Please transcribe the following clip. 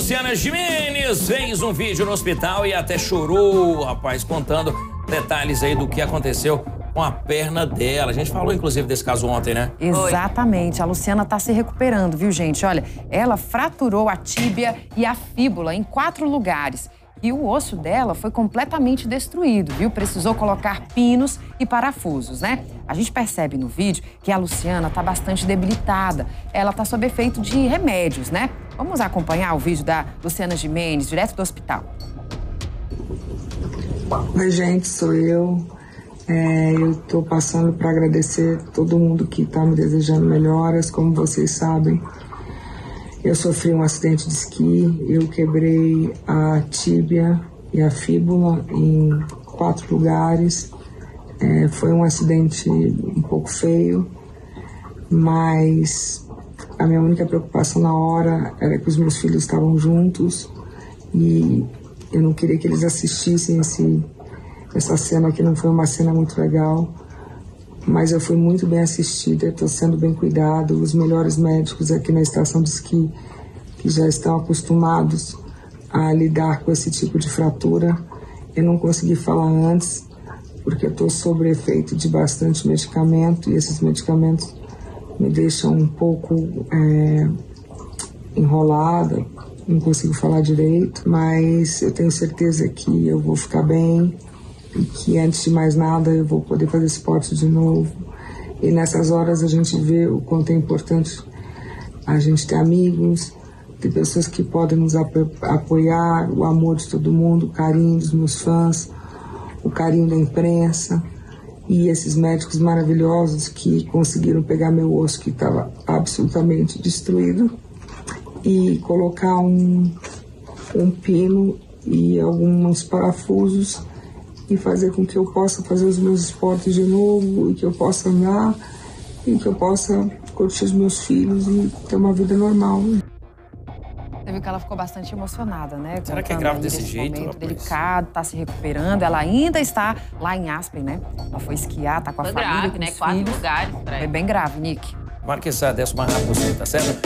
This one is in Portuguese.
Luciana Jimenez fez um vídeo no hospital e até chorou, rapaz, contando detalhes aí do que aconteceu com a perna dela. A gente falou, inclusive, desse caso ontem, né? Exatamente. A Luciana tá se recuperando, viu, gente? Olha, ela fraturou a tíbia e a fíbula em quatro lugares. E o osso dela foi completamente destruído, viu? Precisou colocar pinos e parafusos, né? A gente percebe no vídeo que a Luciana tá bastante debilitada. Ela tá sob efeito de remédios, né? Vamos acompanhar o vídeo da Luciana Gimenez, direto do hospital. Oi, gente, sou eu. É, eu estou passando para agradecer todo mundo que está me desejando melhoras. Como vocês sabem, eu sofri um acidente de esqui, eu quebrei a tíbia e a fíbula em quatro lugares. É, foi um acidente um pouco feio, mas a minha única preocupação na hora era que os meus filhos estavam juntos e eu não queria que eles assistissem esse, essa cena que não foi uma cena muito legal mas eu fui muito bem assistida, estou sendo bem cuidado, os melhores médicos aqui na estação de esqui que já estão acostumados a lidar com esse tipo de fratura. Eu não consegui falar antes porque eu estou sob efeito de bastante medicamento e esses medicamentos me deixam um pouco é, enrolada, não consigo falar direito, mas eu tenho certeza que eu vou ficar bem e que antes de mais nada eu vou poder fazer esporte de novo. E nessas horas a gente vê o quanto é importante a gente ter amigos, ter pessoas que podem nos apo apoiar, o amor de todo mundo, o carinho dos meus fãs, o carinho da imprensa e esses médicos maravilhosos que conseguiram pegar meu osso que estava absolutamente destruído e colocar um, um pino e alguns parafusos e fazer com que eu possa fazer os meus esportes de novo e que eu possa andar e que eu possa curtir os meus filhos e ter uma vida normal. Você viu que ela ficou bastante emocionada, né? Será que é grave desse jeito? momento delicado, tá se recuperando. Ela ainda está lá em Aspen, né? Ela foi esquiar, tá com a Foi família, grave, com né? Quatro filhos. lugares pra Foi ela. bem grave, Nick. Tomara que essa desce o mais rápido possível, tá certo?